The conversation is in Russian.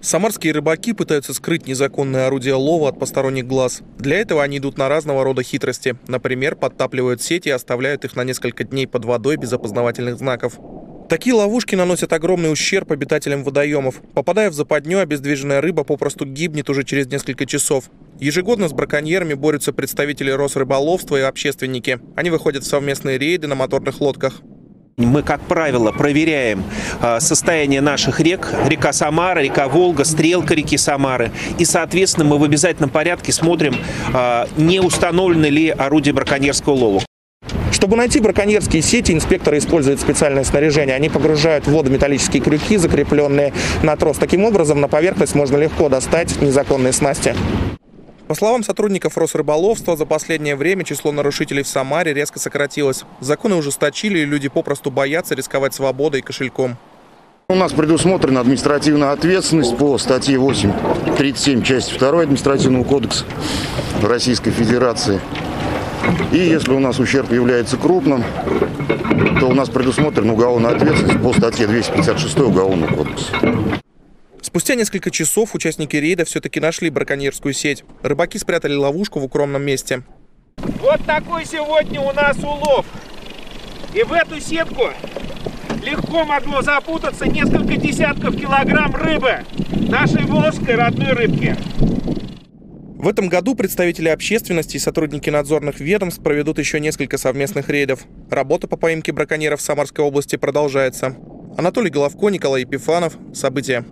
Самарские рыбаки пытаются скрыть незаконное орудие лова от посторонних глаз. Для этого они идут на разного рода хитрости. Например, подтапливают сети и оставляют их на несколько дней под водой без опознавательных знаков. Такие ловушки наносят огромный ущерб обитателям водоемов. Попадая в западню, обездвиженная рыба попросту гибнет уже через несколько часов. Ежегодно с браконьерами борются представители Росрыболовства и общественники. Они выходят в совместные рейды на моторных лодках. Мы, как правило, проверяем а, состояние наших рек. Река Самара, река Волга, стрелка реки Самары. И, соответственно, мы в обязательном порядке смотрим, а, не установлены ли орудия браконьерского лова. Чтобы найти браконьерские сети, инспекторы используют специальное снаряжение. Они погружают в воду металлические крюки, закрепленные на трос. Таким образом, на поверхность можно легко достать незаконные снасти. По словам сотрудников Росрыболовства, за последнее время число нарушителей в Самаре резко сократилось. Законы ужесточили, и люди попросту боятся рисковать свободой и кошельком. У нас предусмотрена административная ответственность по статье 8.37 части 2 административного кодекса Российской Федерации. И если у нас ущерб является крупным, то у нас предусмотрена уголовная ответственность по статье 256 Уголовного кодекса. Спустя несколько часов участники рейда все-таки нашли браконьерскую сеть. Рыбаки спрятали ловушку в укромном месте. Вот такой сегодня у нас улов. И в эту сетку легко могло запутаться несколько десятков килограмм рыбы. Нашей волжской родной рыбки. В этом году представители общественности и сотрудники надзорных ведомств проведут еще несколько совместных рейдов. Работа по поимке браконьеров в Самарской области продолжается. Анатолий Головко, Николай Епифанов. События.